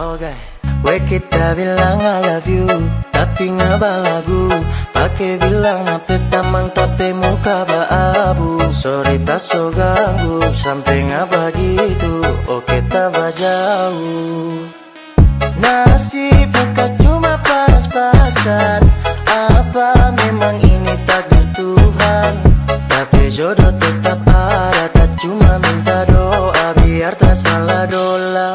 Oke, we kita bilang I love you, tapi ngapa lagu? Pakai bilang apa tamang tapi muka abu. Sorry tak so ganggu, sampai ngapa gitu? Oke tak jauh. Nasib bukan cuma pas-pasan doa Biar tak salah dola.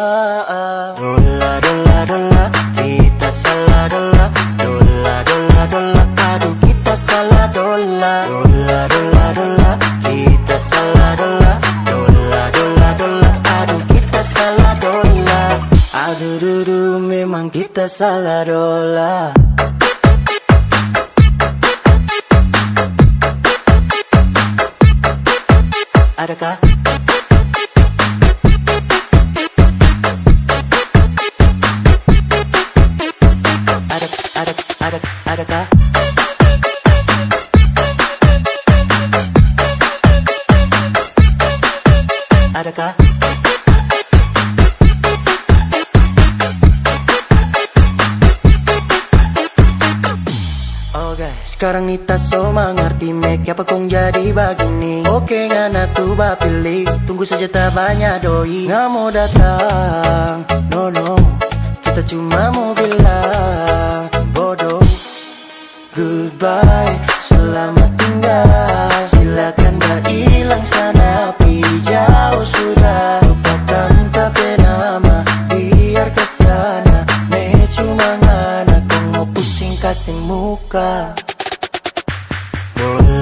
Dola, dola, dola Kita salah dola. Dola, dola, dola Aduh kita salah dola. Dola, dola, dola Kita salah dola. Dola, dola, dola Aduh kita salah dola. Aduh dudu memang kita salah dola. Adakah? Adakah? Oke, sekarang Nita so mengerti make apa kong jadi begini. Oke ngana tuh pilih. Tunggu saja tak banyak doi. Nggak mau datang. No no. Kita cuma mau bilang Bodoh. Goodbye. Selamat tinggal. Silakan berhilang sana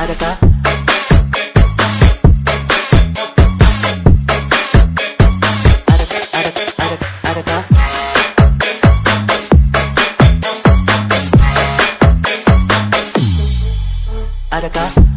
Adakah? Ada, ada, ada, adakah? Adakah?